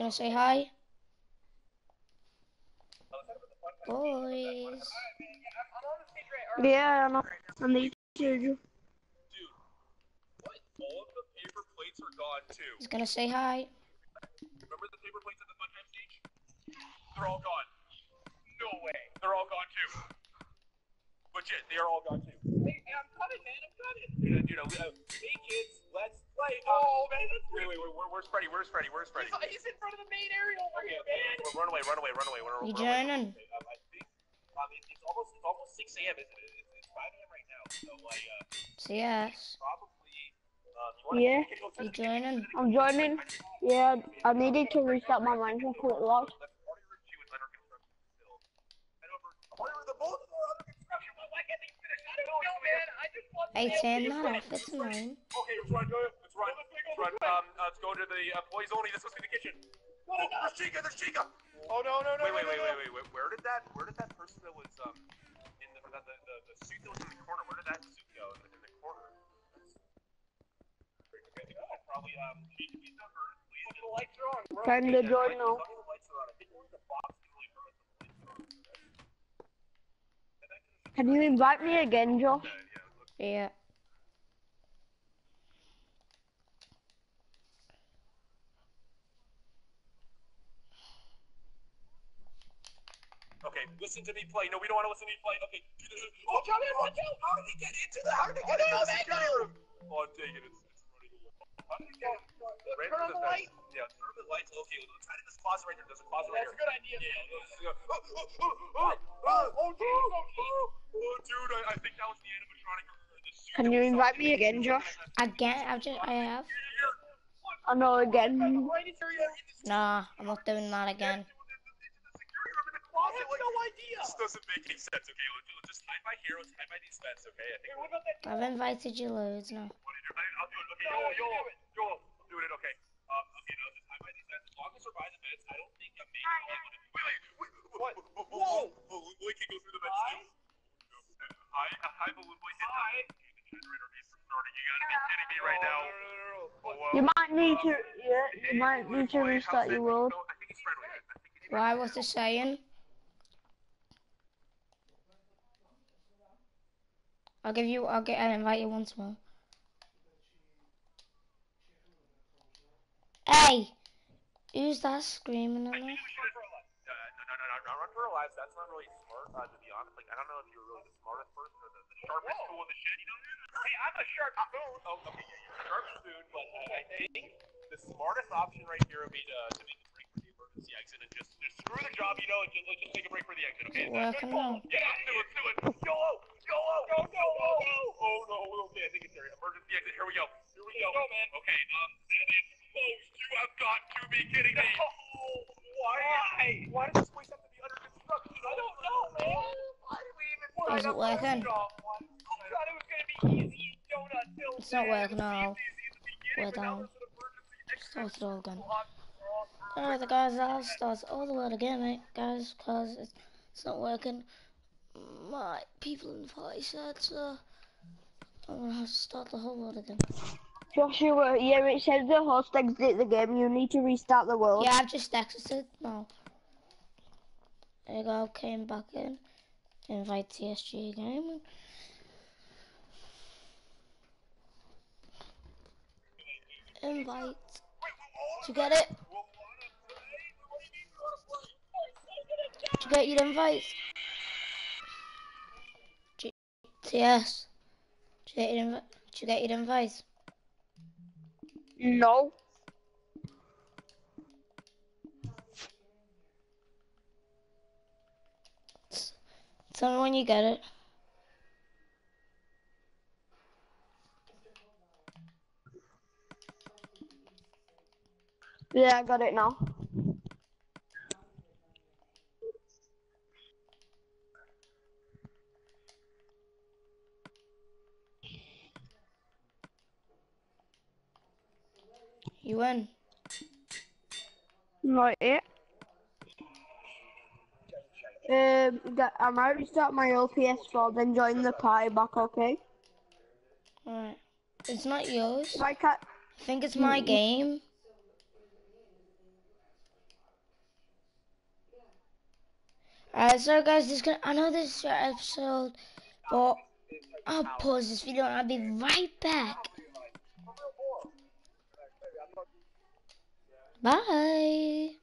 gonna say hi? Boys. Yeah, I know. I'm the teacher. Dude, what? All of the paper plates are gone too. He's gonna say hi. Remember the paper plates at the fun time stage? They're all gone. No way. They're all gone too. Legit, they are all gone too. Hey, I'm coming, man. I'm coming. Yeah, dude, uh, uh, hey kids, let's play. Oh man, that's wait, wait, wait, where, where's Freddy? Where's Freddy? Where's Freddy? He's, he's in front of the main area over here, man. Run away, run away, run away. Run, You run joining? Okay, um, I think um, it, it's almost it's almost 6 a.m. Isn't it? It's, it's 5 a.m. right now. So I uh, CS. probably um, you Yeah. You joining? I'm joining. Yeah, I needed to restart my Minecraft when it locked. Left party room two is under construction still. Head over. Party room, the both of them are under construction. Well, why can't they finish? I don't know, man. I just want. Hey, Sam, that outfit's mine. Okay, let's run. Let's run. Let's run. Um, uh, let's go to the uh, employees only. This must be the kitchen. Oh, there's Chica. There's Chica. Oh no no no. Wait wait wait wait wait wait. Where did that Where did that person that was um in the the the, the, the suit that was in the corner? Where did that suit go in the, in the corner? Okay, probably um. She, she's not hurt. Please. The lights are on. Bro. Time to join now. As long as the lights are on, I think only the box can really hurt us if the lights. Can you invite me again, Josh? Yeah, yeah, look. Yeah. Okay, listen to me play. No, we don't want to listen to me play. Okay, do this. Oh, Johnny, watch out! How did he get into the? How did he get into the security room? Oh, I'm taking it. It's, it's running along. How did he get? Right Turn on to the vent. light. Yeah, turn on the lights. Okay, let's hide in this closet right here. There's a closet right That's a good idea. Yeah, let's go. Oh, oh, oh, oh, oh, oh, dude, oh, oh, oh, dude, I, I think that was the animatronic or the suit. Can that you we saw. invite me again, Josh? Again, I've just, I have. I know oh, again. Right into your Nah, I'm not doing that again. I have no idea. This doesn't make any sense. Okay, let's, let's just hide by here. Let's hide by these vents. Okay, I think. What about that? I've invited you loads now. What did you, I, I'll do it. Okay, Joel, Joel, Joel, I'm doing it. Okay. Um, okay, now just hide by these vents. As long as we're by the vents, I don't think I'm making it. Wait, wait, wait. What? Whoa! Balloon boy can go through the vents too. Hi, hi, balloon boy. Hi. The generator needs restarting. You gotta be kidding me right now. Wow. You might need to. Yeah, you might need to restart your world. No, I think it's friendly. I think it's Why, what's it saying? I'll give you, I'll get, I'll invite you once more. Hey! Who's that screaming at me? Uh. That's not really smart, uh, to be honest. Like, I don't know if you're really the smartest person or the, the sharpest tool in the shed. You know? Hey, I'm a sharp spoon. Oh, okay, yeah, you're a sharp spoon, but uh, I think the smartest option right here would be to, to make a break for the exit and just, just screw the job, you know, and just, let's just take a break for the exit, okay? Is it working now? Yeah, let's do it, let's do it. YOLO! YOLO! Go, go, go, go! Oh, no, okay, I think it's there. Emergency exit, here we go. Here we go. go, man. Okay, um, that is close. You have got to be kidding me. Why? Why does this place have to be under construction? I don't know, man. Why did we even sign Is it up for this working? job? I thought it was gonna be easy donut build. It's not working now. Easy in the beginning, We're down. there's an emergency exit. Start it all again. Alright, the guys, I'll start all the world again, mate, guys, because it's, it's not working. My people in the party said so. I'm gonna have to start the whole world again. Joshua, yeah, it says the host exit the game. You need to restart the world. Yeah, I've just exited now. There you go, came back in. Invite TSG again. Invite. Did you get it? Get your invite? G- TS. Did you get your invite? Did you get your invite? No. Tell me when you get it. Yeah, I got it now. You win. Not it. Um, I might restart my OPS4, then join the party back, okay? Alright. It's not yours. If I can't... I think it's my game. Alright, so guys, this is gonna, I know this is your episode, but I'll pause this video and I'll be right back. Bye.